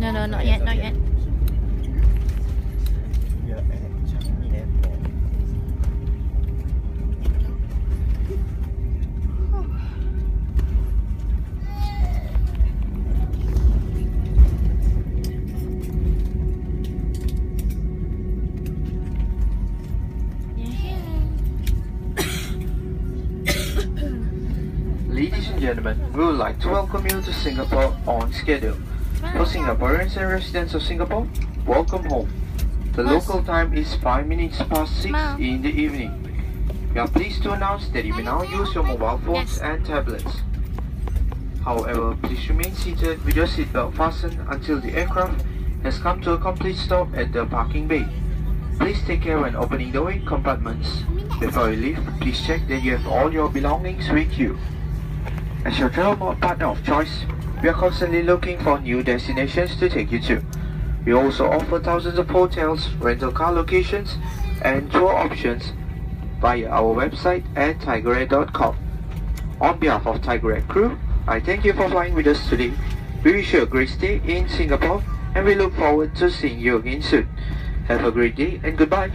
No, no, not yet, not yet. Ladies and gentlemen, we would like to welcome you to Singapore on schedule. For Singaporeans and residents of Singapore, welcome home. The local time is 5 minutes past 6 in the evening. We are pleased to announce that you may now use your mobile phones and tablets. However, please remain seated with your seatbelt fastened until the aircraft has come to a complete stop at the parking bay. Please take care when opening the wing compartments. Before you leave, please check that you have all your belongings with you. As your travel partner of choice, we are constantly looking for new destinations to take you to. We also offer thousands of hotels, rental car locations, and tour options via our website at tigerair.com. On behalf of Tiger crew, I thank you for flying with us today. We wish you a great stay in Singapore and we look forward to seeing you again soon. Have a great day and goodbye.